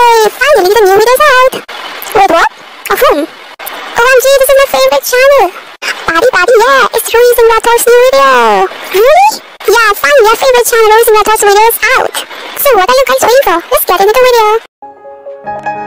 Finally the new video's out! Wait, what? Of whom? OMG, this is my favorite channel! Body Body, yeah! It's Ruhi Singh Rathore's new video! Really? Yeah, finally our favorite channel Ruhi Singh Rathore's video is out! So what are you guys waiting for? Let's get into the video!